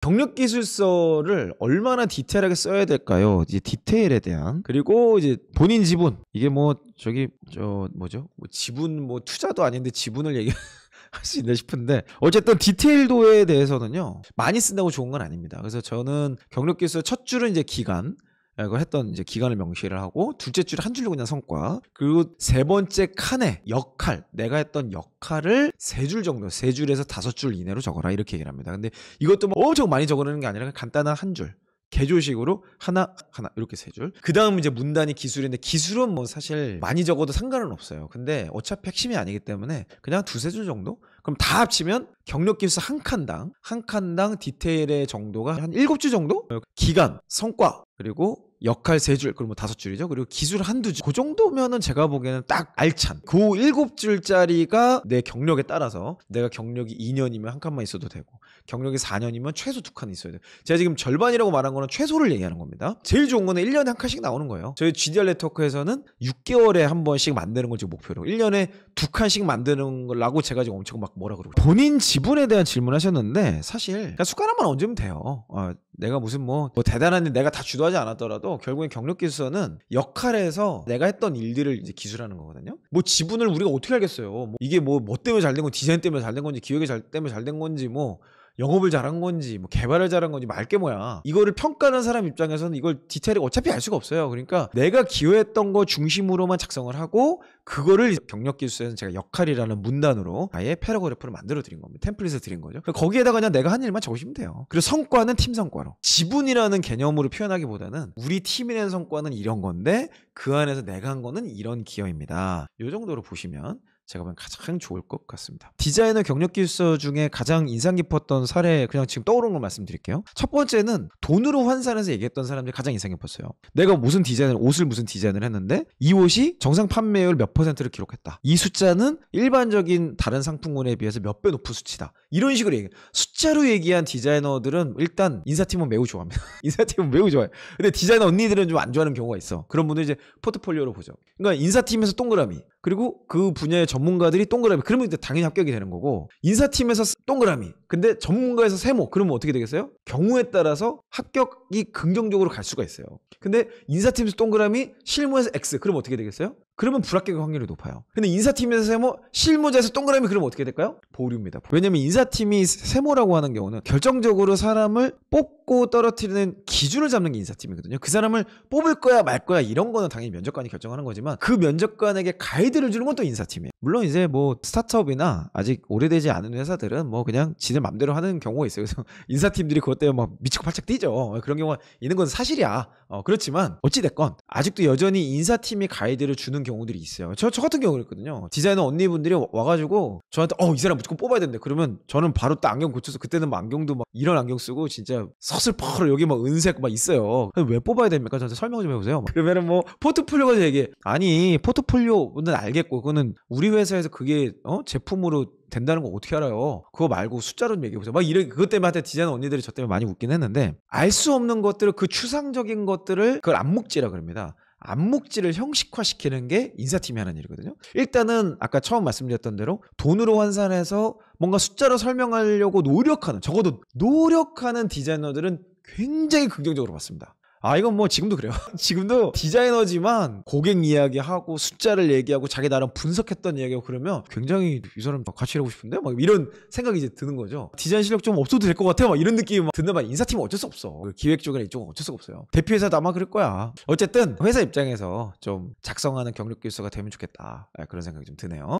경력 기술서를 얼마나 디테일하게 써야 될까요? 이제 디테일에 대한 그리고 이제 본인 지분 이게 뭐 저기 저 뭐죠? 뭐 지분 뭐 투자도 아닌데 지분을 얘기 할수 있나 싶은데 어쨌든 디테일도에 대해서는요 많이 쓴다고 좋은 건 아닙니다. 그래서 저는 경력 기술 첫 줄은 이제 기간 이거 했던 이제 기간을 명시를 하고 둘째 줄에 한 줄로 그냥 성과 그리고 세 번째 칸에 역할 내가 했던 역할을 세 줄 정도 세 줄에서 다섯 줄 이내로 적어라 이렇게 얘기를 합니다. 근데 이것도 뭐 엄청 많이 적어내는 게 아니라 간단한 한 줄. 개조식으로 하나 하나 이렇게 세 줄. 그 다음 이제 문단이 기술인데 기술은 뭐 사실 많이 적어도 상관은 없어요. 근데 어차피 핵심이 아니기 때문에 그냥 두세 줄 정도? 그럼 다 합치면 경력 기술 한 칸당 한 칸당 디테일의 정도가 한 일곱 줄 정도? 기간, 성과, 그리고 역할 세 줄, 그리고 뭐 다섯 줄이죠. 그리고 기술 한두 줄. 그 정도면은 제가 보기에는 딱 알찬. 그 일곱 줄짜리가 내 경력에 따라서 내가 경력이 2년이면 한 칸만 있어도 되고, 경력이 4년이면 최소 두 칸 있어야 돼요. 제가 지금 절반이라고 말한 거는 최소를 얘기하는 겁니다. 제일 좋은 거는 1년에 한 칸씩 나오는 거예요. 저희 GDR 네트워크에서는 6개월에 한 번씩 만드는 걸 지금 목표로. 1년에 두 칸씩 만드는 걸라고 제가 지금 엄청 막 뭐라 그러고. 본인 지분에 대한 질문 하셨는데, 사실, 숟가락만 얹으면 돼요. 어, 내가 무슨 뭐, 뭐 대단한 일 내가 다 주도하지 않았더라도 결국엔 경력 기술서는 역할에서 내가 했던 일들을 이제 기술하는 거거든요. 뭐 지분을 우리가 어떻게 알겠어요? 뭐 이게 뭐 뭐 때문에 잘 된 건지 디자인 때문에 잘 된 건지 기획이 잘 때문에 잘 된 건지 뭐 영업을 잘한 건지 뭐 개발을 잘한 건지 알 게 뭐야. 이거를 평가하는 사람 입장에서는 이걸 디테일을 어차피 알 수가 없어요. 그러니까 내가 기여했던 거 중심으로만 작성을 하고 그거를 경력 기술에서는 제가 역할이라는 문단으로 아예 paragraph를 만들어 드린 겁니다. template을 드린 거죠. 거기에다가 그냥 내가 한 일만 적으시면 돼요. 그리고 성과는 팀 성과로. 지분이라는 개념으로 표현하기보다는 우리 팀이 낸 성과는 이런 건데 그 안에서 내가 한 거는 이런 기여입니다. 이 정도로 보시면 제가 보면 가장 좋을 것 같습니다. 디자이너 경력 기술서 중에 가장 인상 깊었던 사례 그냥 지금 떠오르는 걸 말씀드릴게요. 첫 번째는 돈으로 환산해서 얘기했던 사람들이 가장 인상 깊었어요. 내가 무슨 디자인을 옷을 무슨 디자인을 했는데 이 옷이 정상 판매율 몇 퍼센트를 기록했다. 이 숫자는 일반적인 다른 상품군에 비해서 몇 배 높은 수치다. 이런 식으로 얘기. 숫자로 얘기한 디자이너들은 일단 인사팀은 매우 좋아합니다. 인사팀은 매우 좋아요. 근데 디자이너 언니들은 좀 안 좋아하는 경우가 있어. 그런 분들 이제 포트폴리오로 보죠. 그러니까 인사팀에서 동그라미 그리고 그 분야의 전문가들이 동그라미 그러면 이제 당연히 합격이 되는 거고 인사팀에서 동그라미 근데 전문가에서 세모 그러면 어떻게 되겠어요? 경우에 따라서 합격이 긍정적으로 갈 수가 있어요 근데 인사팀에서 동그라미 실무에서 X 그러면 어떻게 되겠어요? 그러면 불합격 확률이 높아요. 근데 인사팀에서 세모, 실무자에서 동그라미 그러면 어떻게 될까요? 보류입니다. 왜냐면 인사팀이 세모라고 하는 경우는 결정적으로 사람을 뽑고 떨어뜨리는 기준을 잡는 게 인사팀이거든요. 그 사람을 뽑을 거야 말 거야 이런 거는 당연히 면접관이 결정하는 거지만 그 면접관에게 가이드를 주는 건 또 인사팀이에요. 물론 이제 뭐 스타트업이나 아직 오래되지 않은 회사들은 뭐 그냥 지들 맘대로 하는 경우가 있어요. 그래서 인사팀들이 그것 때문에 막 미치고 팔짝 뛰죠. 그런 경우가 있는 건 사실이야. 어, 그렇지만 어찌됐건 아직도 여전히 인사팀이 가이드를 주는 경우들이 있어요. 저, 저 같은 경우 그랬거든요. 디자이너 언니분들이 와가지고 저한테 어, 이 사람 무조건 뽑아야 된대. 그러면 저는 바로 딱 안경 고쳐서 그때는 막 안경도 막 이런 안경 쓰고 진짜 서슬퍼러 여기 막 은색 막 있어요. 왜 뽑아야 됩니까? 저한테 설명 좀 해보세요. 그러면은 뭐 포트폴리오가 얘기해. 아니 포트폴리오는 알겠고 그거는 우리 회사에서 그게 어? 제품으로 된다는 거 어떻게 알아요? 그거 말고 숫자로 좀 얘기해보세요. 막 이런, 그것 때문에 한테 디자이너 언니들이 저 때문에 많이 울긴 했는데, 알 수 없는 것들을, 그 추상적인 것들을, 그걸 암묵지라 그럽니다. 암묵지를 형식화시키는 게 인사팀이 하는 일이거든요. 일단은 아까 처음 말씀드렸던 대로 돈으로 환산해서 뭔가 숫자로 설명하려고 노력하는, 적어도 노력하는 디자이너들은 굉장히 긍정적으로 봤습니다. 아 이건 뭐 지금도 그래요. 지금도 디자이너지만 고객 이야기하고 숫자를 얘기하고 자기 나름 분석했던 이야기하고 그러면 굉장히 이 사람 같이 일하고 싶은데? 막 이런 생각이 이제 드는 거죠. 디자인 실력 좀 없어도 될 것 같아? 막 이런 느낌이 말 인사팀은 어쩔 수 없어. 기획 쪽이나 이쪽은 어쩔 수가 없어요. 대표회사도 아마 그럴 거야. 어쨌든 회사 입장에서 좀 작성하는 경력 기술서가 되면 좋겠다. 아, 그런 생각이 좀 드네요